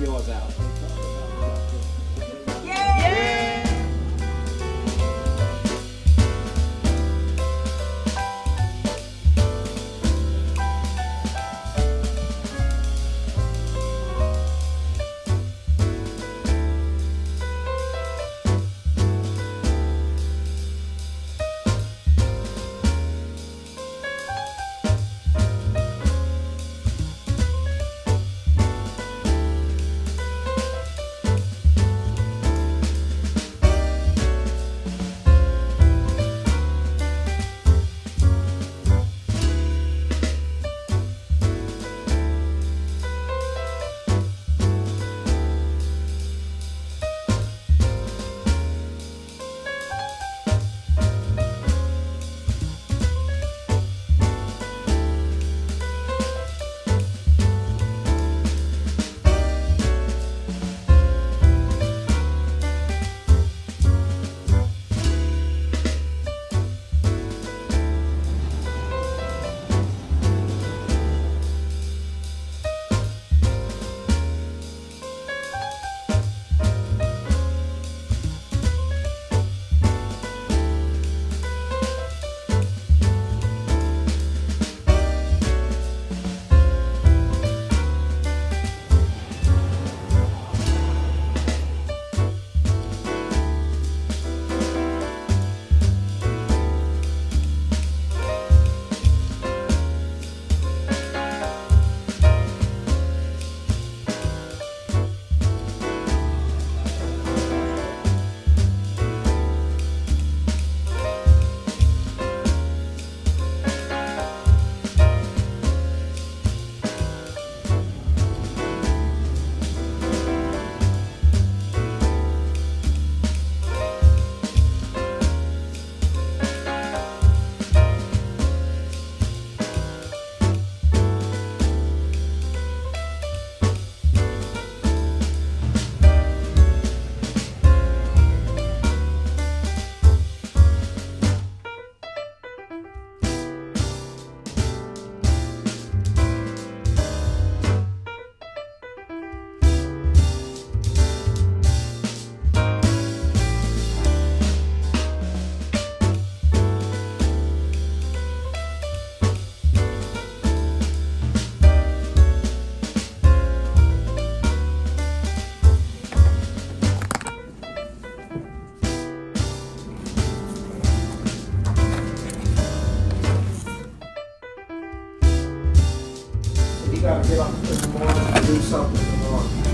yours out. something and to do something and